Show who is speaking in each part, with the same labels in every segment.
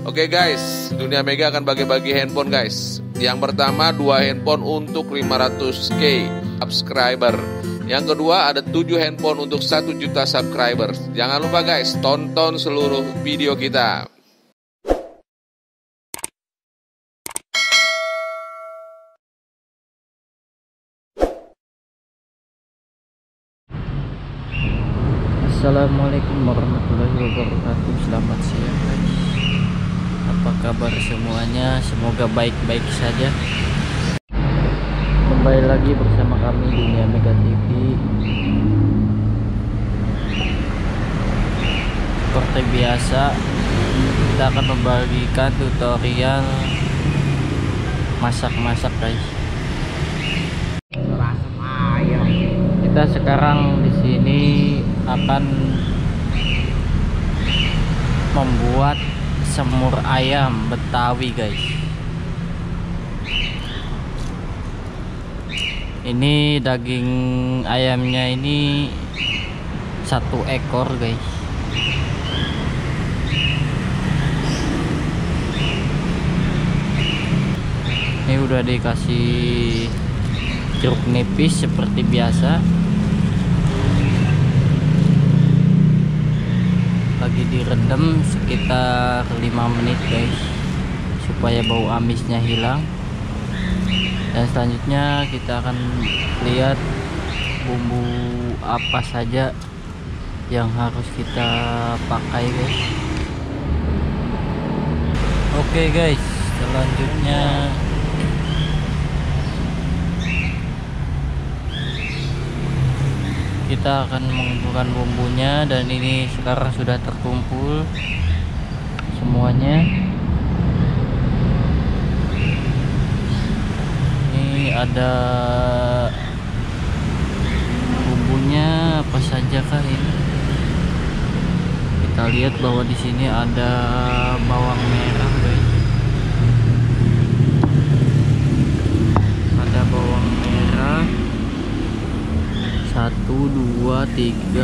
Speaker 1: Oke guys, Dunia Mega akan bagi-bagi handphone guys. Yang pertama dua handphone untuk 500k subscriber. Yang kedua ada 7 handphone untuk 1 juta subscriber. Jangan lupa guys, tonton seluruh video kita.
Speaker 2: Assalamualaikum warahmatullahi wabarakatuh Selamat siang Apa kabar semuanya? Semoga baik-baik saja. Kembali lagi bersama kami Dunia Mega TV Seperti biasa Kita akan membagikan tutorial Masak-masak guys. Kita sekarang di sini akan membuat semur ayam betawi guys. Ini daging ayamnya ini satu ekor guys. Ini udah dikasih jeruk nipis seperti biasa lagi direndam sekitar 5 menit guys supaya bau amisnya hilang. Dan selanjutnya kita akan lihat bumbu apa saja yang harus kita pakai guys. Oke guys selanjutnya kita akan mengumpulkan bumbunya dan ini sekarang sudah terkumpul semuanya. Ini ada bumbunya apa saja kah ini? Kita lihat bahwa di sini ada bawang merah 2 3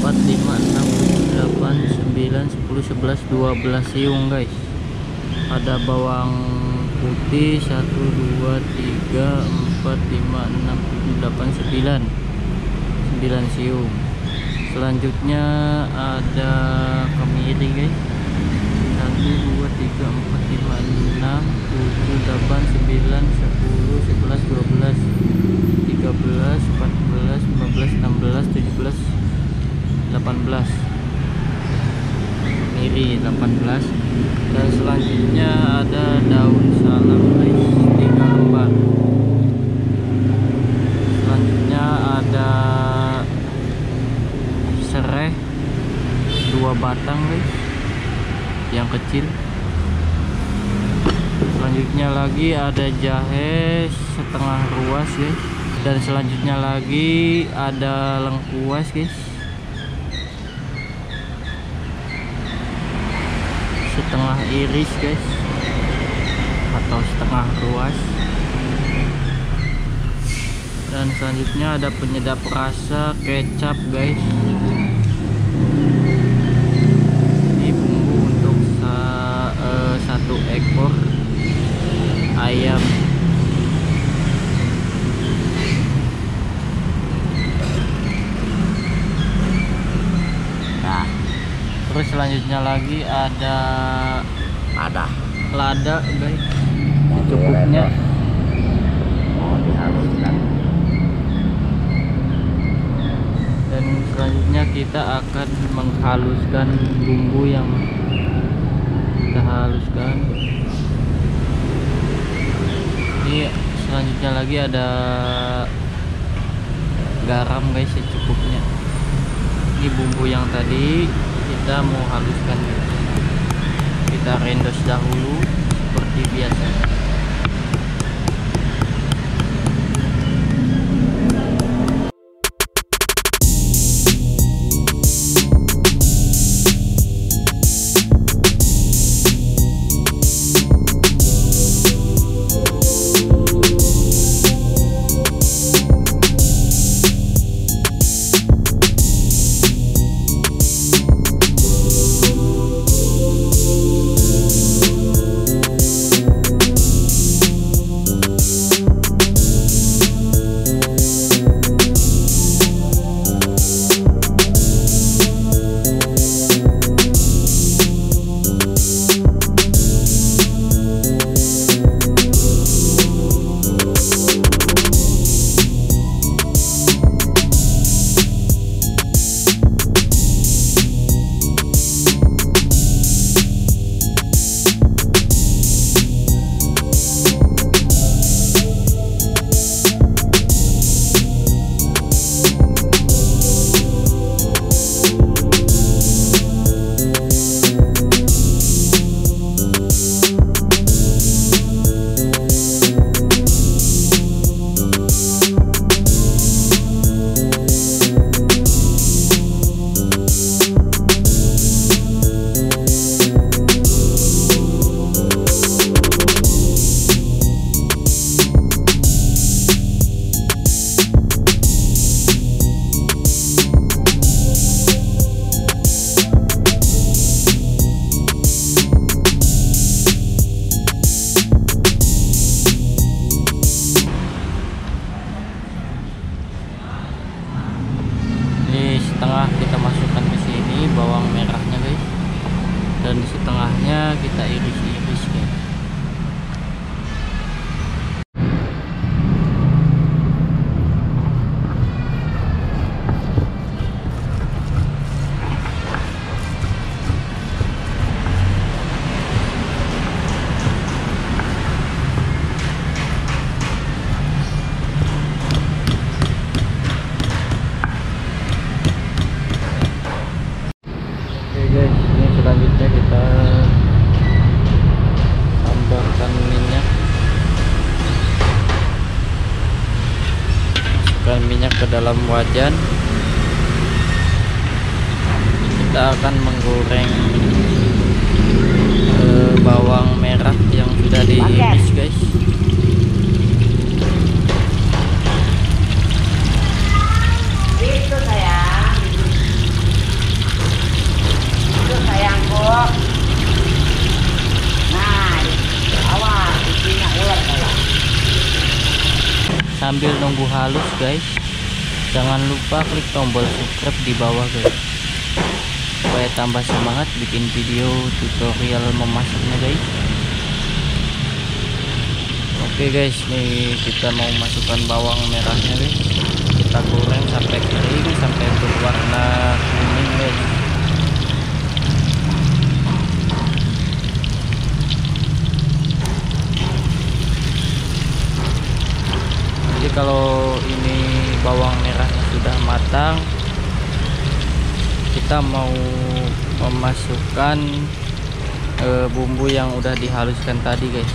Speaker 2: 4 5 6 7 8 9 10 11 12 siung guys. Ada bawang putih 1 2 3 4 5 6 7 8 9 9 siung selanjutnya ada kemiri guys. 1 2 3 4 5 6 selanjutnya lagi ada jahe setengah ruas guys. Dan selanjutnya lagi ada lengkuas guys. Setengah iris guys. Atau setengah ruas. Dan selanjutnya ada penyedap rasa kecap guys ini bumbu untuk sa, uh, satu ekor ayam terus selanjutnya lagi ada
Speaker 3: ada
Speaker 2: lada guys cukupnya.
Speaker 3: mau dihaluskan.
Speaker 2: Dan selanjutnya kita akan menghaluskan bumbu yang kita haluskan. Ini selanjutnya lagi ada garam guys secukupnya ini bumbu yang tadi kita mau haluskan kita rendos dahulu seperti biasa dalam wajan kita akan menggoreng eh, bawang merah yang sudah diiris guys
Speaker 3: Itu sayang. Itu sayangku. Nah, awas, isinya ular sayang.
Speaker 2: sambil nunggu halus guys jangan lupa klik tombol subscribe di bawah guys. Supaya tambah semangat bikin video tutorial memasaknya guys. Oke guys. Nih kita mau masukkan bawang merahnya guys. Kita goreng sampai kering sampai berwarna kuning guys sudah matang. Kita mau memasukkan eh, bumbu yang udah dihaluskan tadi guys.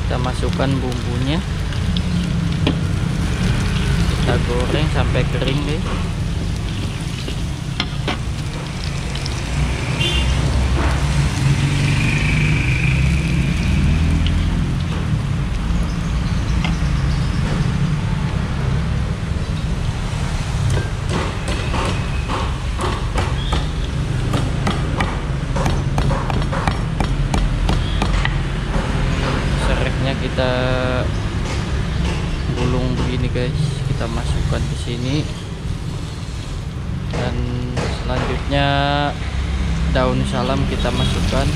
Speaker 2: Kita masukkan bumbunya. Kita goreng sampai kering guys kita gulung begini guys. Kita masukkan ke sini. Dan selanjutnya daun salam kita masukkan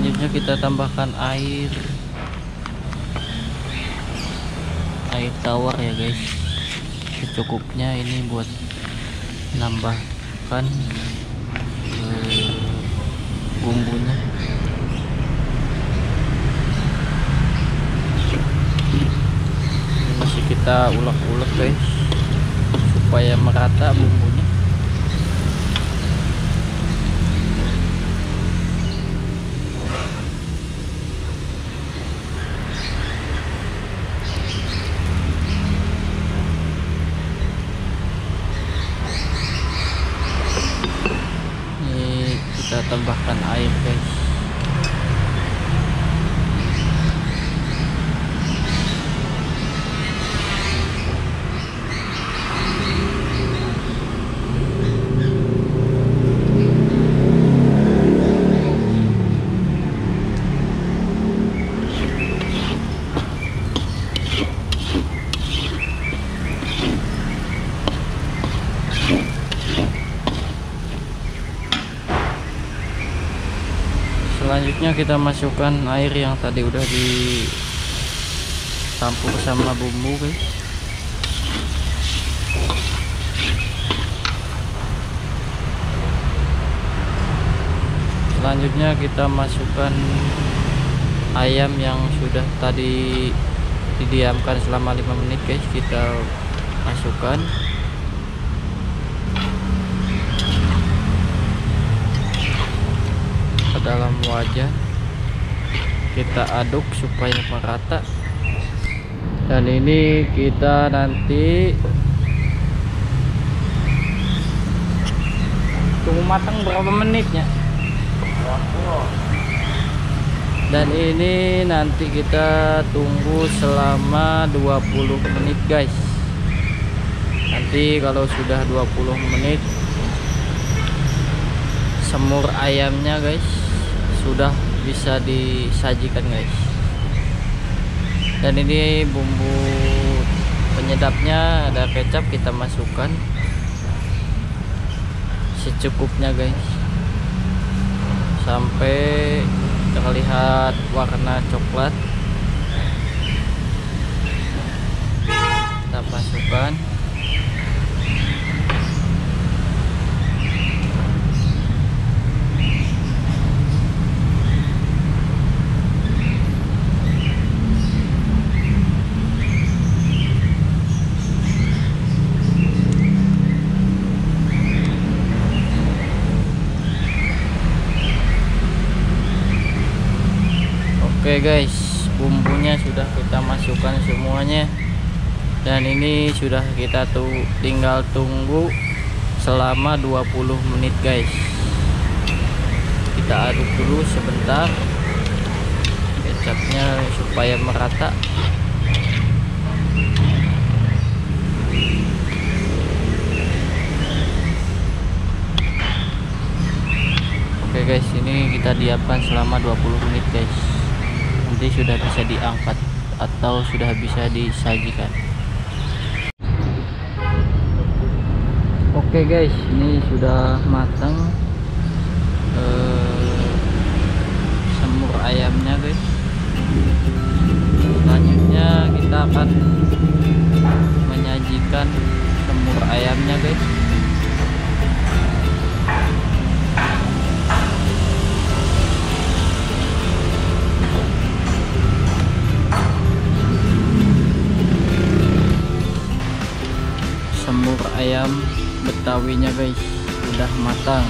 Speaker 2: selanjutnya kita tambahkan air. Air tawar ya guys. Secukupnya ini buat nambahkan eh, bumbunya. Masih kita ulek-ulek guys supaya merata bumbunya ini kita tambahkan air guys selanjutnya kita masukkan air yang tadi udah dicampur sama bumbu guys. Selanjutnya kita masukkan ayam yang sudah tadi didiamkan selama 5 menit guys. Kita masukkan ke wajan kita aduk supaya merata. Dan ini kita nanti tunggu matang berapa menitnya. Dan ini nanti kita tunggu selama 20 menit guys. Nanti kalau sudah 20 menit semur ayamnya guys sudah bisa disajikan guys. Dan ini bumbu penyedapnya ada kecap kita masukkan secukupnya guys. Sampai terlihat warna coklat. Kita masukkan Oke guys, bumbunya sudah kita masukkan semuanya. Dan ini sudah kita tuh tinggal tunggu selama 20 menit guys. Kita aduk dulu sebentar. Kecapnya supaya merata. Oke guys, ini kita diamkan selama 20 menit guys nanti sudah bisa diangkat atau sudah bisa disajikan. Oke guys ini sudah matang. Eh, semur ayamnya guys. Selanjutnya kita akan menyajikan semur ayamnya guys ayam betawinya guys. Udah matang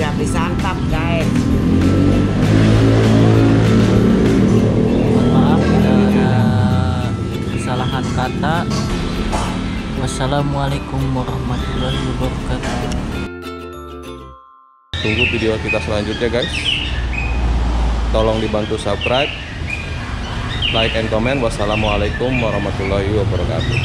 Speaker 3: Siap disantap guys.
Speaker 2: Maaf ada kesalahan kata. Wassalamualaikum warahmatullahi wabarakatuh.
Speaker 1: Tunggu video kita selanjutnya guys. Tolong dibantu subscribe, like and comment. Wassalamualaikum warahmatullahi wabarakatuh.